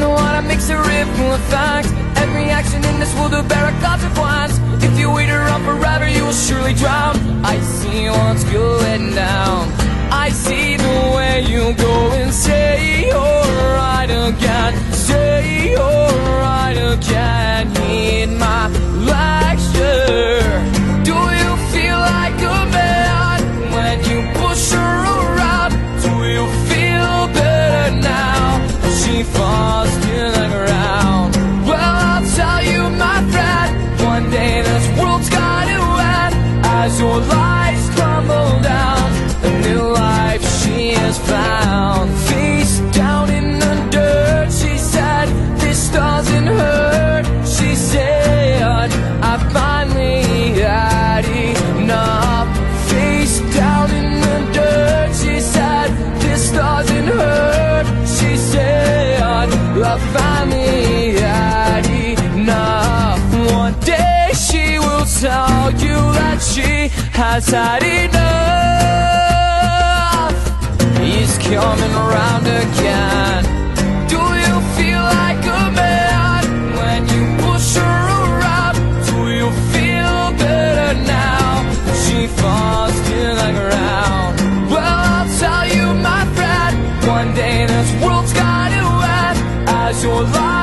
the water makes a ripple effect Every action in this world will bear a consequence If you wait around forever you will surely drown. I see what's going down. I see the way you go and say you're right again. So your life she has had enough He's coming round again Do you feel like a man when you push her around? Do you feel better now? She falls to the ground Well, I'll tell you, my friend One day this world's gonna end As your life